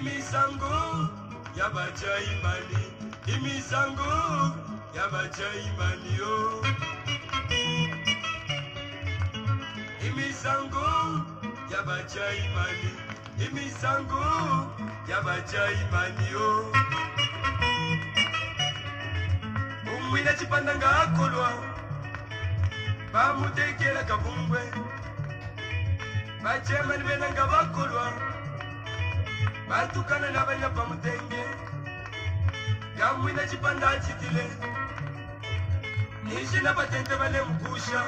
imisango y'abajayimani imisango y'abajayimani yo imisango y'abajayimani imisango y'abajayimani yo umwina chipanda ngaakolwa bamutekelaka bumbwe bajemani benanga ba vatukana navanyabva mutenge yamwina chipanda achitile nixinavatende va le mukuxa